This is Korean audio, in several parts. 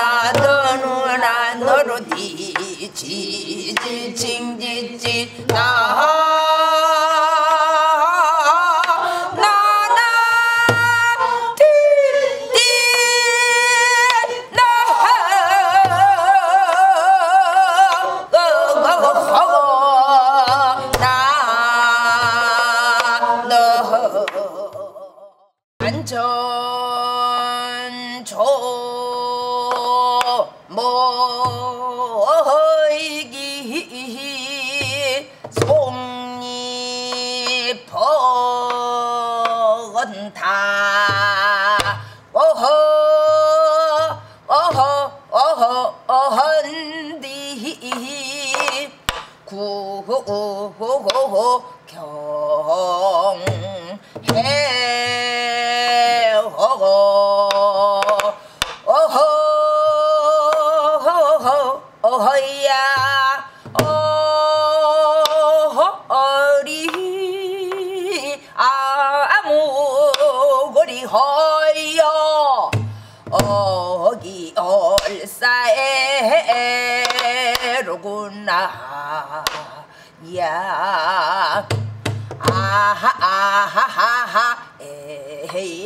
那得努那努鲁提，提提清提提那。 모이기 송잎 버건다. 어허 어허 어허 어헌디. 구호호 경해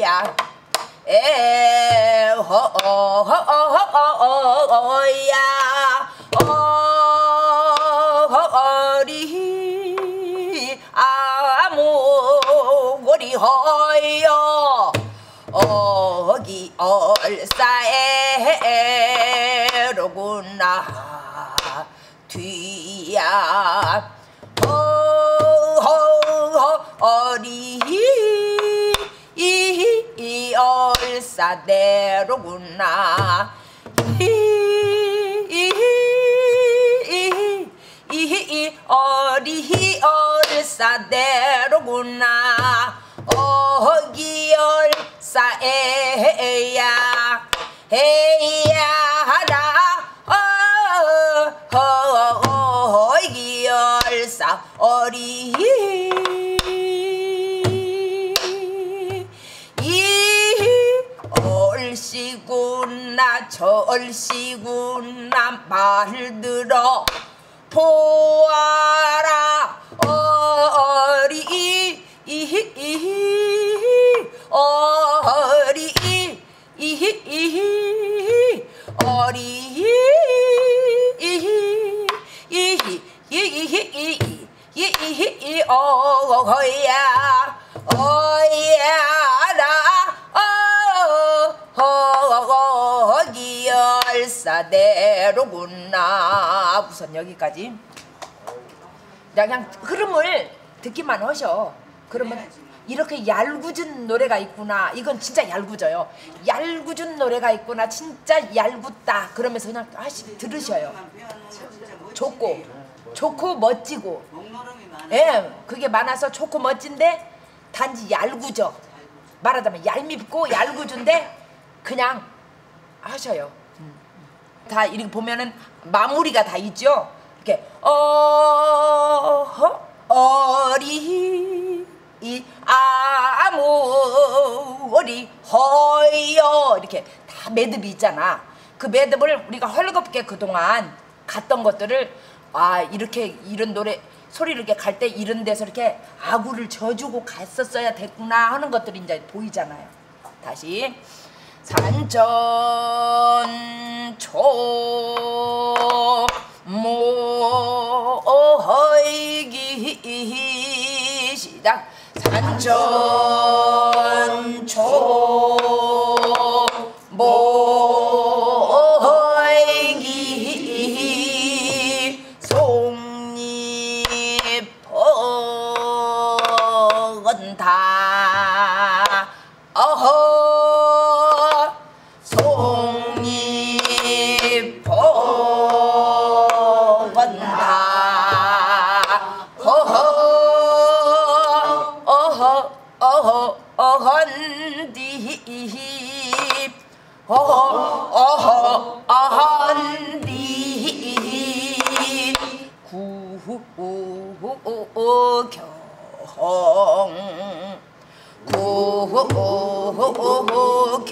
에야. 에허허허허야. 어리 아무거리 허여. 어기 얼싸에 로구나 뒤야. 허허허 어리 얼싸대로구나 이 어리 얼싸대로구나 어기 얼싸에야 해야라 어기 얼싸 어리 얼씨구나 절씨구나 말 들어 보아라 어리 어리 어리 어야 대로구나? 우선 여기까지. 그냥 흐름을 듣기만 하셔. 그러면 이렇게 얄궂은 노래가 있구나. 이건 진짜 얄궂어요. 얄궂은 노래가 있구나. 진짜 얄궂다. 그러면서 그냥 하시 들으셔요. 좋고 좋고 멋지고. 예 그게 많아서 좋고 멋진데 단지 얄궂어. 말하자면 얄밉고 얄궂은데 그냥 하셔요 다 이렇게 보면은 마무리가 다 있죠 이렇게 어허 어리 이 아무리 허여 이렇게 다 매듭이 있잖아. 그 매듭을 우리가 헐겁게 그동안 갔던 것들을 아 이렇게 이런 노래 소리를 이렇게 갈 때 이런 데서 이렇게 아구를 져주고 갔었어야 됐구나 하는 것들이 이제 보이잖아요. 다시 산 천초. 모허이기 시작. 산천초. 모허이기 송잎 버건다. 어허 어헌디 어허 어허 어헌디 구경 구경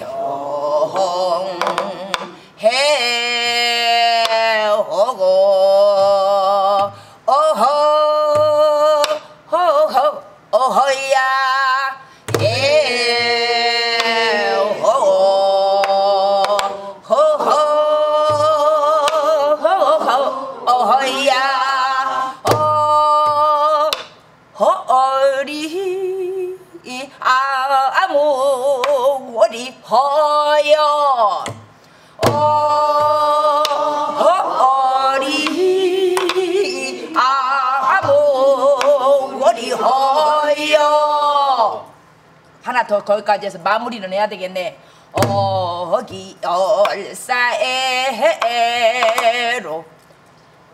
하나 더 거기까지 해서 마무리는 해야 되겠네. 어기 열사에로.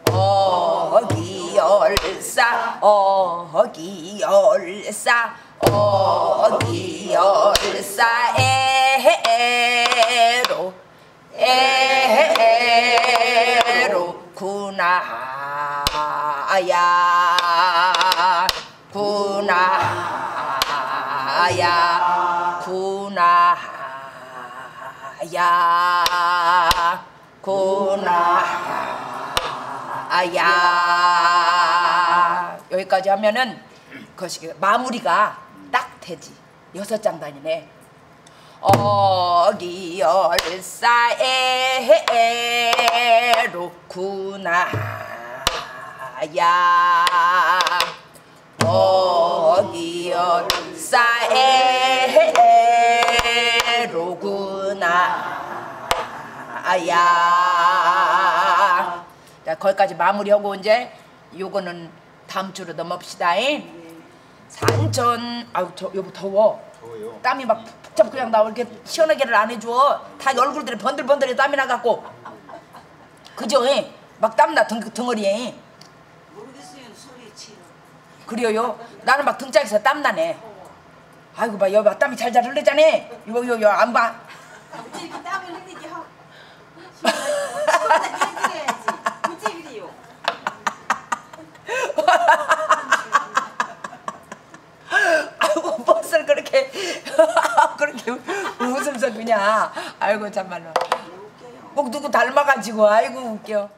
어기 열사 어기 열사 어기 열사에로. 에로 구나야 구나 야 구나야 구나야. 여기까지 하면은 그것이 마무리가 딱 되지. 여섯 장 단위네. 어기열사에 로구나야 나야. 자 거기까지 마무리하고 이제 요거는 다음 주로 넘어봅시다. 산천 아유 저 여보 더워. 더워요. 땀이 막 푹잡 그냥 나 이렇게 시원하게를 안 해줘. 다 얼굴들이 번들번들해 땀이 나갖고. 그죠? 예? 막 땀나 등, 등어리에. 모르겠어요 소리 치요 그래요? 나는 막 등짝에서 땀 나네. 아이고 봐. 여봐 땀이 잘잘 흘리잖아. 이거 이거 이거 안봐 어째 이렇게 땀을 흘리게 하고 시원하게 해드려야지 어째 그래요 아이고 무엇을 그렇게 그렇게 웃으면서 그냥 아이고 참말로. 꼭 누구 닮아가지고. 아이고 웃겨